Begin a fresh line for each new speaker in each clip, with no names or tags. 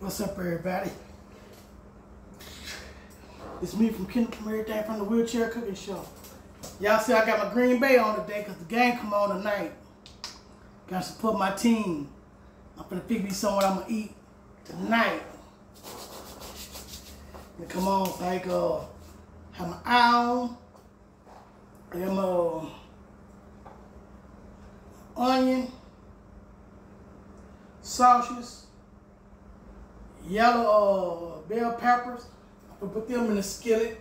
What's up, everybody? It's me from Kenneth from Everything from the Wheelchair Cooking Show. Y'all see I got my Green Bay on today because the game come on tonight. Got to support my team. I'm gonna figure me somewhere I'm gonna eat tonight. And come on, can uh, have my owl, them uh, onion, sausages, yellow uh, bell peppers. I'm gonna put them in the skillet.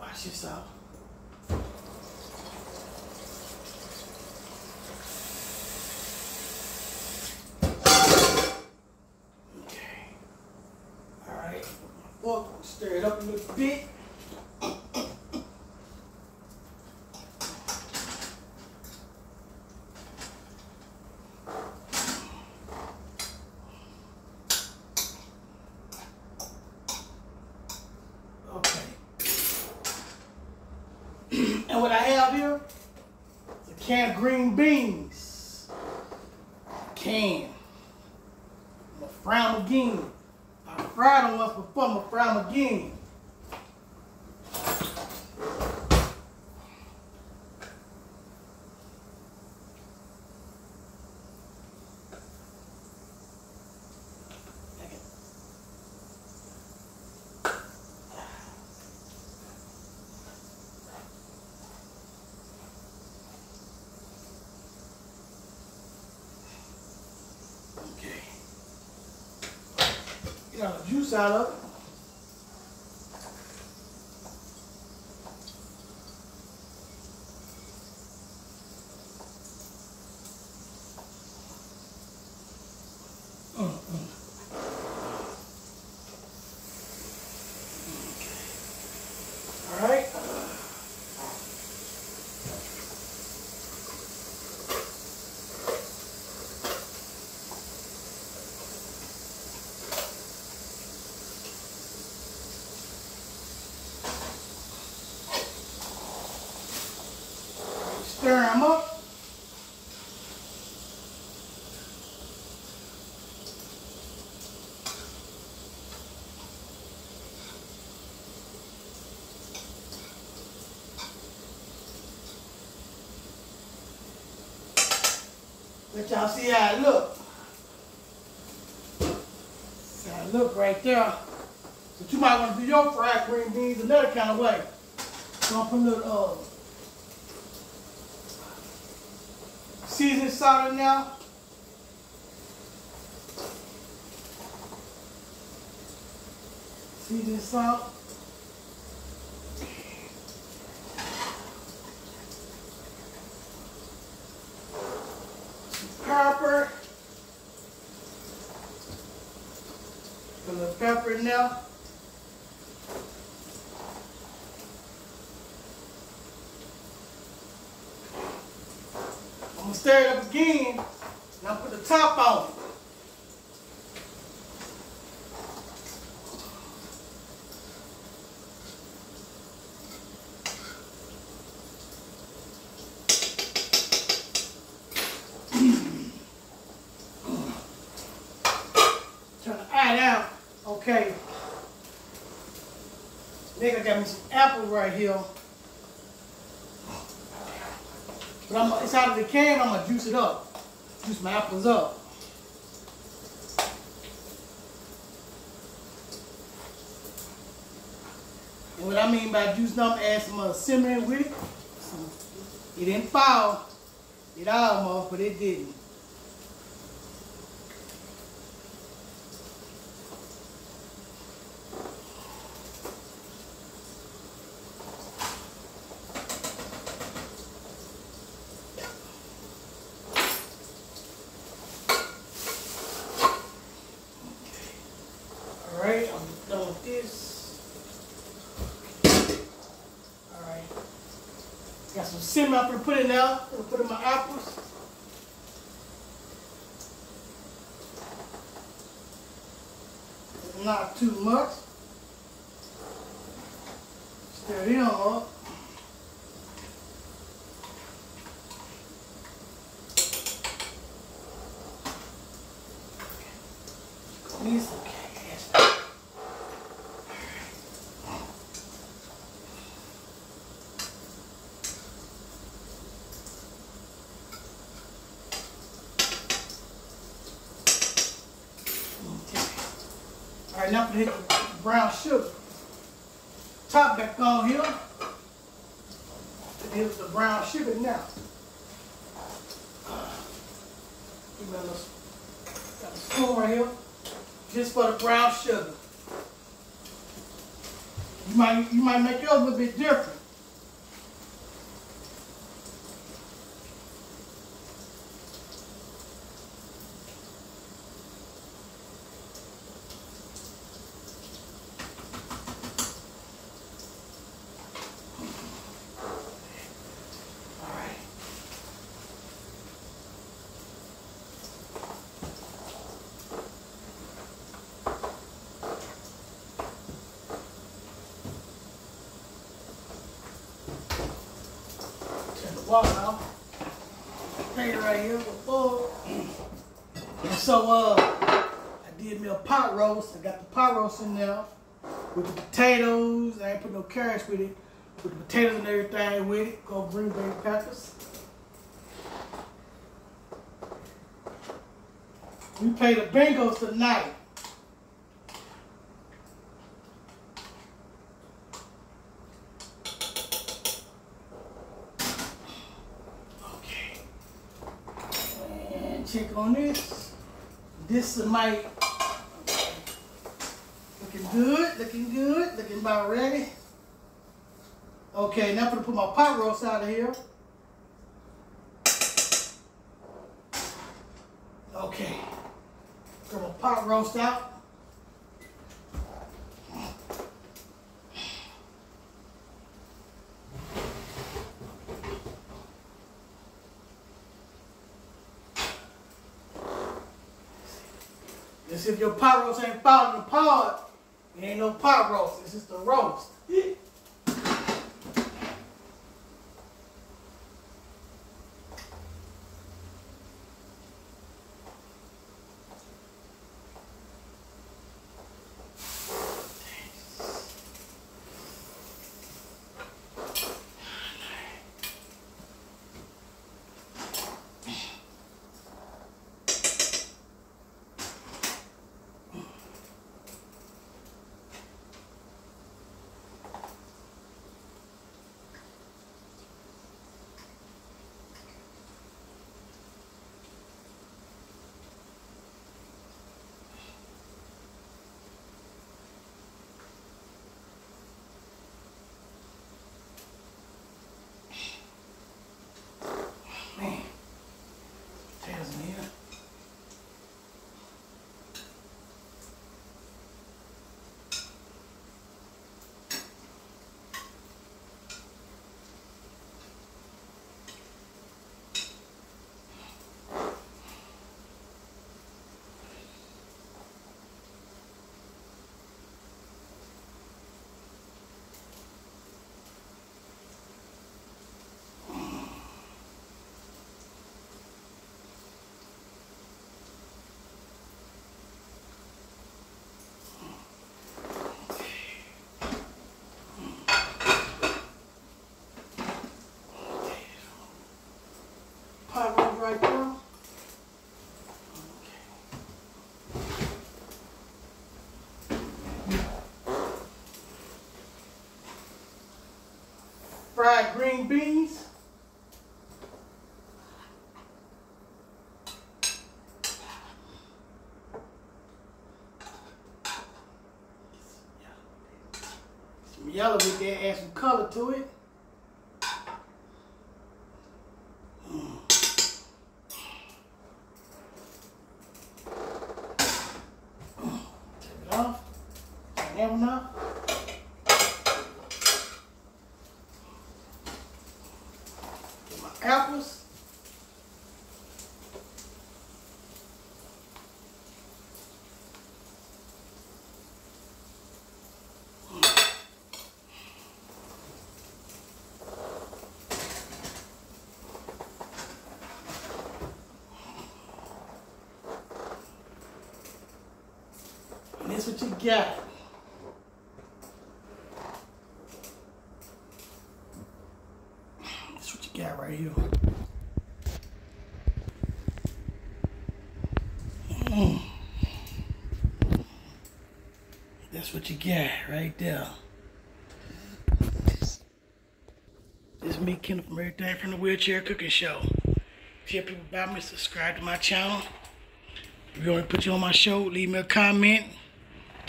Wash this out. Okay. All right. Stir it up a little bit. Okay. and what I have here is a can of green beans. Can. I'm gonna fry them again. I fried them once before, I'm fry them again. Okay. All the juice out of it. Mm, mm. Okay. All right. Stir them up. Let y'all see how it look. See how it look right there. But you might want to do your fried green beans another kind of way. So I'm put a little uh, seasoning salt now. Seasoning salt. Some pepper. A little pepper in there. I'm gonna stir it up again, and I'll put the top on. Out. Okay. Nigga got me some apple right here. But I'm, it's out of the can, I'm gonna juice it up. Juice my apples up. And what I mean by juicing up, add some uh, cinnamon with it. It didn't fall. It almost, but it didn't. All right, I'm done with this. All right. Cinnamon I'm gonna put in there. I'm gonna put in my apples. Not too much. Stir them up. Need right, now I'm gonna hit the brown sugar. Top back on here. Here's the brown sugar now. Give me a little, got a spoon right here. Just for the brown sugar. You might you might make yours a little bit different. Water it right here before. And so uh I did me a pot roast. I got the pot roast in there with the potatoes. I ain't put no carrots with it. With the potatoes and everything with it. Go green bay Packers. We play the Bengals tonight. Check on this. This is my looking good, looking good, looking about ready. Okay, now I'm gonna put my pot roast out of here. Okay. Got my pot roast out. Your pot roast ain't falling apart, it ain't no pot roast. It's just a roast. yellow with that, add some color to it. Take it off. Turn that one off. Get my apples. Got. That's what you got right here. That's what you got right there. This is me, Kenneth from Everything from the Wheelchair Cooking Show. Tell people about me, subscribe to my channel. If you want to put you on my show, leave me a comment.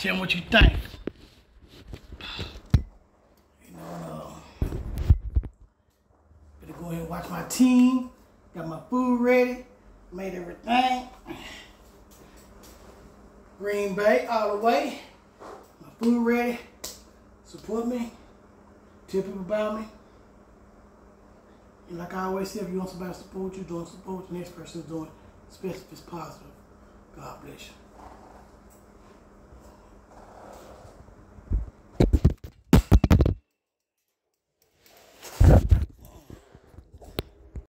Tell me what you think. You know, uh, better go ahead and watch my team. Got my food ready. Made everything. Green Bay all the way. My food ready. Support me. Tell people about me. And like I always say, if you want somebody to support you, don't support the next person doing, especially if it's positive. God bless you.